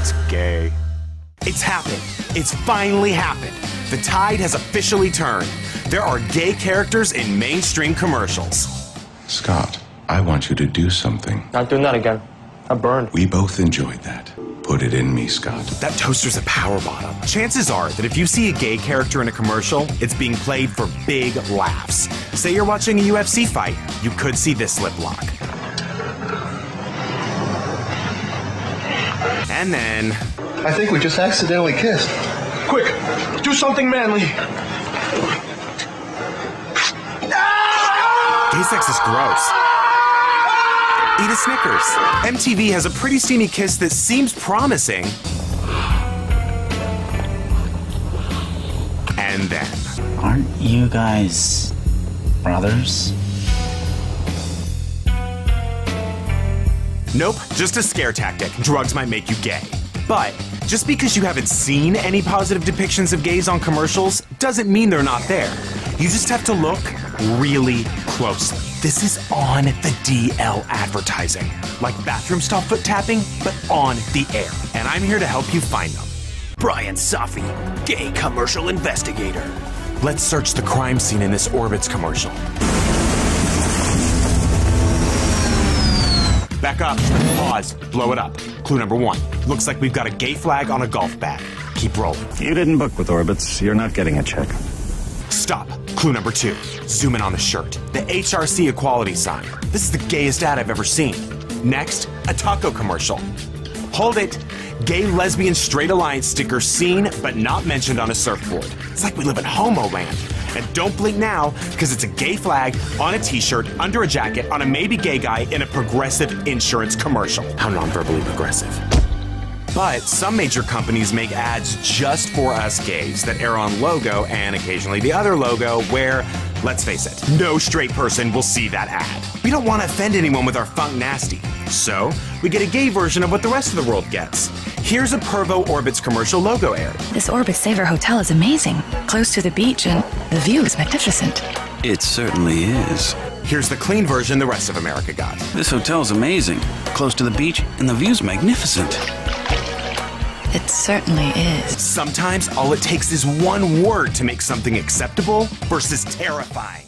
It's gay. It's happened. It's finally happened. The tide has officially turned. There are gay characters in mainstream commercials. Scott, I want you to do something. Not doing that again. I burned. We both enjoyed that. Put it in me, Scott. That toaster's a power bottom. Chances are that if you see a gay character in a commercial, it's being played for big laughs. Say you're watching a UFC fight, you could see this lip lock. And then I think we just accidentally kissed. Quick, do something manly. Gay sex is gross. Eat a Snickers. MTV has a pretty steamy kiss that seems promising. And then, Aren't you guys brothers? Nope, just a scare tactic. Drugs might make you gay. But just because you haven't seen any positive depictions of gays on commercials doesn't mean they're not there. You just have to look really closely. This is on the DL advertising, like bathroom stall foot tapping, but on the air. And I'm here to help you find them. Bryan Safi, gay commercial investigator. Let's search the crime scene in this Orbitz commercial. Back up. Pause. Blow it up. Clue number one. Looks like we've got a gay flag on a golf bag. Keep rolling. You didn't book with Orbitz. You're not getting a check. Stop. Clue number two. Zoom in on the shirt. The HRC equality sign. This is the gayest ad I've ever seen. Next, a taco commercial. Hold it. Gay, lesbian, straight alliance sticker seen but not mentioned on a surfboard. It's like we live in homo land. And don't blink now, because it's a gay flag on a t shirt, under a jacket, on a maybe gay guy in a progressive insurance commercial. How non verbally progressive. But some major companies make ads just for us gays that air on logo and occasionally the other logo where, let's face it, no straight person will see that ad. We don't want to offend anyone with our funk nasty. So, we get a gay version of what the rest of the world gets. Here's a Pervo Orbitz commercial logo aired. This Orbitz Saver Hotel is amazing. Close to the beach, and the view is magnificent. It certainly is. Here's the clean version the rest of America got. This hotel's amazing. Close to the beach, and the view's magnificent. It certainly is. Sometimes all it takes is one word to make something acceptable versus terrifying.